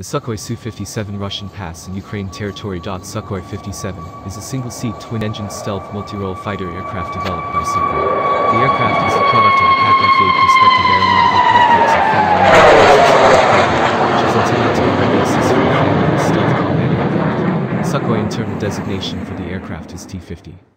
The Sukhoi Su-57 Russian pass in Ukraine territory. Sukhoi 57 is a single-seat twin-engine stealth multi-role fighter aircraft developed by Sukhoi. The aircraft is the product of the PAK-FA Prospective Aeronautical Complex of Finland, which is intended to be a accessory stealth combat aircraft. Sukhoi internal designation for the aircraft is T-50.